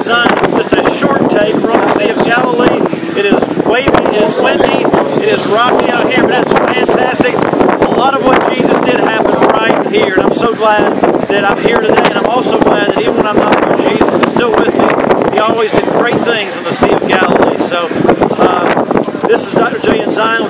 Just a short take from the Sea of Galilee. It is wavy, it is windy, it is rocky out here, but it's fantastic. A lot of what Jesus did happen right here, and I'm so glad that I'm here today, and I'm also glad that even when I'm not here, Jesus is still with me. He always did great things in the Sea of Galilee. So uh, this is Dr. J. and Zion